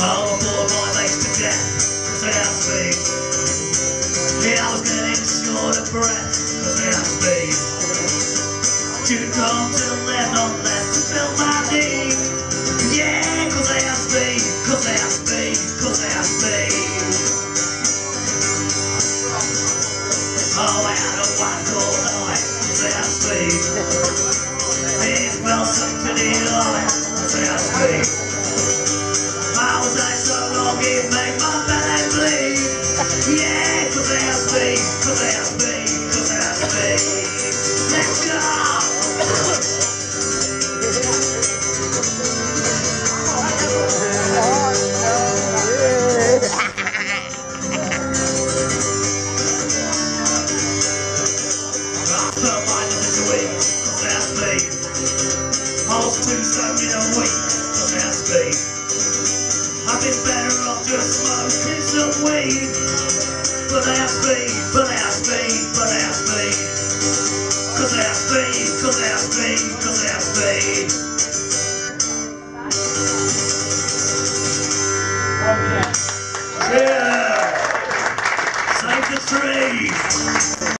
Oh, bored my legs to death, cause they speed. Yeah, I was getting short of breath, cause they. Should come to the left to fill my need. Yeah, cause they have speed, cause cause. Oh, I had a whack. Out so long it made my belly bleed. Yeah, cause they have speed, cause they have speed, cause! I have. I was too stoned in a week, cause have been better off just smoking some weed. But have speed, but have speed, but have speed. Cause have speed, cause have speed, cause have speed. Yeah! Save the trees!